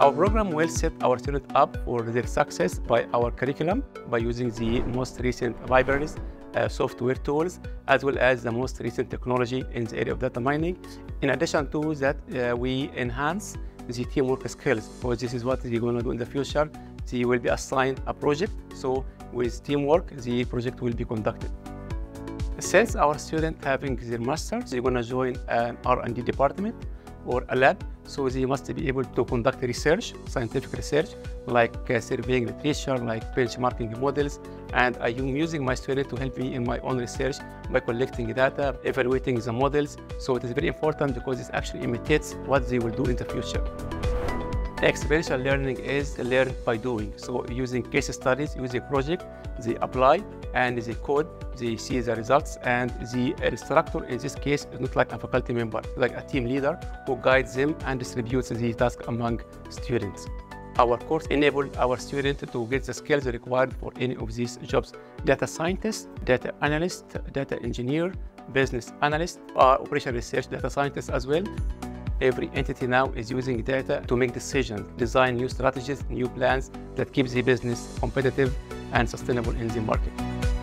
Our program will set our students up for their success by our curriculum, by using the most recent libraries, uh, software tools, as well as the most recent technology in the area of data mining. In addition to that, uh, we enhance the teamwork skills, because this is what they're going to do in the future. They will be assigned a project, so with teamwork, the project will be conducted. Since our students having their masters, they're going to join an R&D department or a lab, so they must be able to conduct research, scientific research, like uh, surveying literature, like benchmarking models, and I am using my student to help me in my own research by collecting data, evaluating the models. So it is very important because it actually imitates what they will do in the future. Experiential learning is learned by doing. So using case studies, using project, they apply and they code, they see the results and the instructor in this case is not like a faculty member, like a team leader who guides them and distributes the task among students. Our course enabled our students to get the skills required for any of these jobs. Data scientist, data analyst, data engineer, business analyst, or operation research data scientist as well. Every entity now is using data to make decisions, design new strategies, new plans that keep the business competitive and sustainable in the market.